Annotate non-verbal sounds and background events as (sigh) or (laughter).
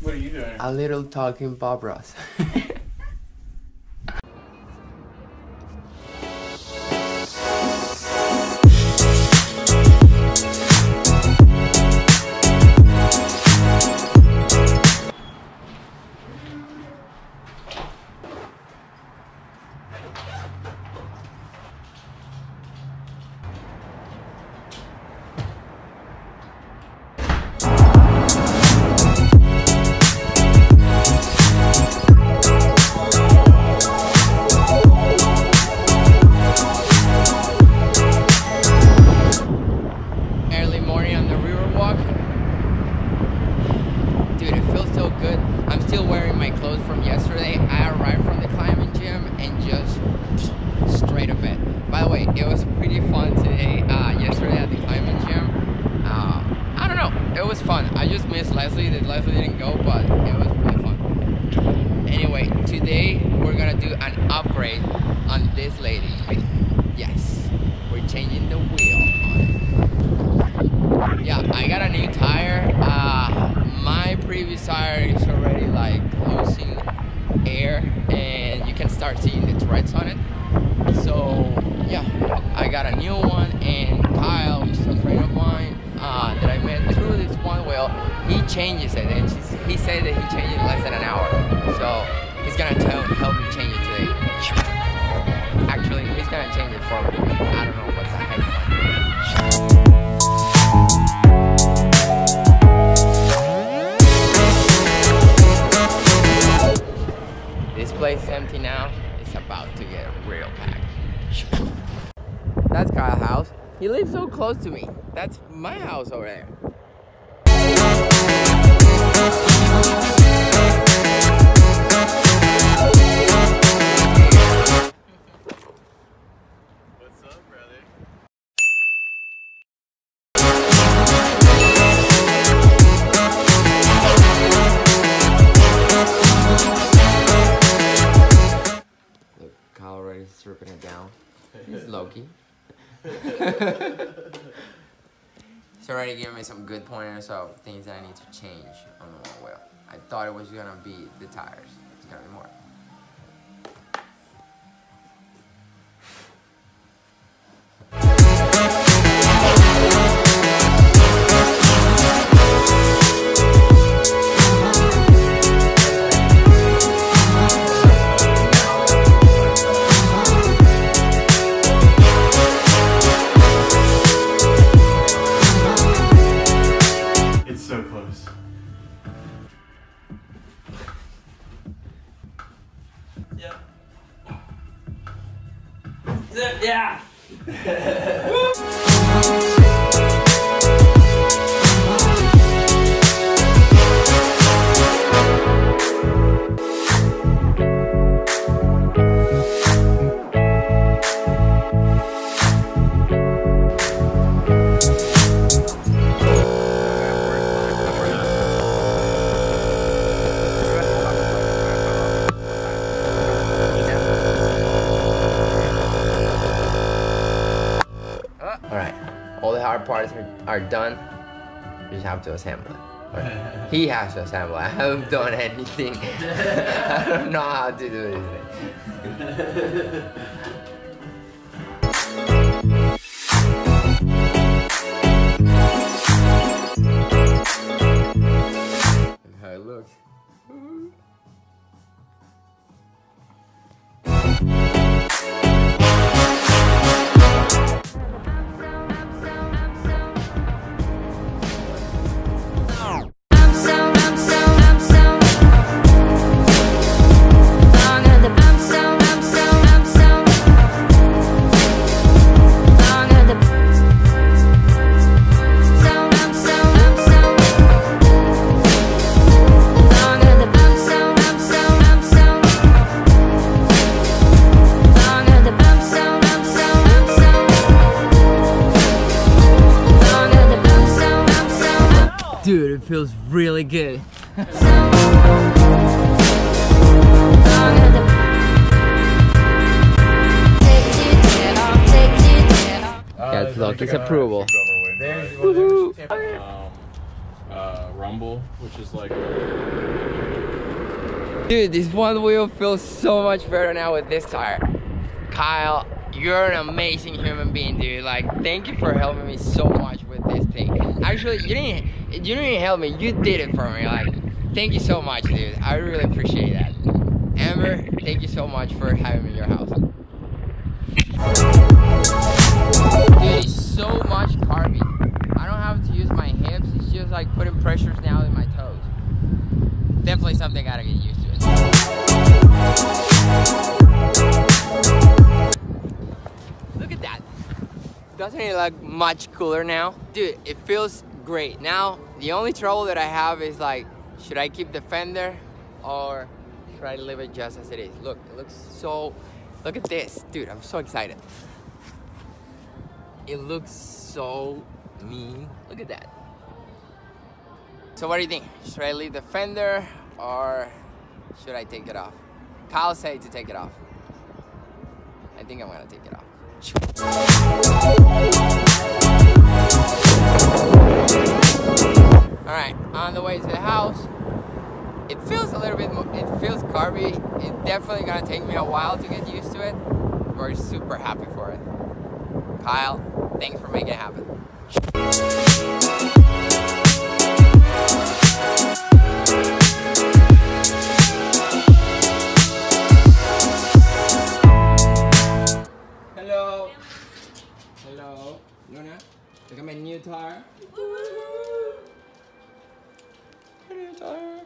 What are you doing? A little talking Bob Ross. (laughs) good. I'm still wearing my clothes from yesterday. I arrived from the climbing gym and just straight to bed. By the way, it was pretty fun today. Uh, yesterday at the climbing gym. Uh, I don't know. It was fun. I just missed Leslie. That Leslie didn't go, but it was really fun. Anyway, today we're gonna do an upgrade on this lady. Yes, we're changing the wheel on it. Yeah, I got a new tire. Uh, my previous tire is already like losing air, and you can start seeing the treads on it. So yeah, I got a new one, and Kyle, who's a friend of mine uh, that I met through this Onewheel, he changes it, and he said that he changed it in less than an hour. So he's gonna tell, help me change it today. Actually, he's gonna change it for me. To get real packed. That's Kyle's house. He lives so close to me. That's my house over there. Already stripping it down. He's Loki. He's already giving me some good pointers of things that I need to change on the Onewheel. I thought it was gonna be the tires. It's gonna be more. Yeah. (laughs) all the hard parts are, are done. You just have to assemble it. Or he has to assemble it. I haven't (laughs) done anything. (laughs) I don't know how to do this. How it mm-hmm. Dude, it feels really good. That's Loki's approval. There's, well, um, uh, rumble, which is like Dude, this Onewheel feels so much better now with this tire. Kyle, you're an amazing human being, dude. Like, thank you for helping me so much with this thing. Actually, you didn't you didn't help me. You did it for me. Like, thank you so much, dude. I really appreciate that. Amber, thank you so much for having me in your house. Dude, it's so much carvy. I don't have to use my hips. It's just like putting pressures now in my toes. Definitely something I gotta get used to. Doesn't it look much cooler now? Dude, it feels great. Now, the only trouble that I have is like, should I keep the fender or should I leave it just as it is? Look, it looks so, look at this. Dude, I'm so excited. It looks so mean. Look at that. So what do you think? Should I leave the fender or should I take it off? Kyle said to take it off. I think I'm gonna take it off. All right, on the way to the house. It feels a little bit, mo- it feels carvy. It's definitely gonna take me a while to get used to it. We're super happy for it. Kyle, thanks for making it happen. Hello. Luna, look at my new tire. New tire.